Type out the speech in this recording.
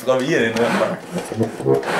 つかみいいねやっぱ。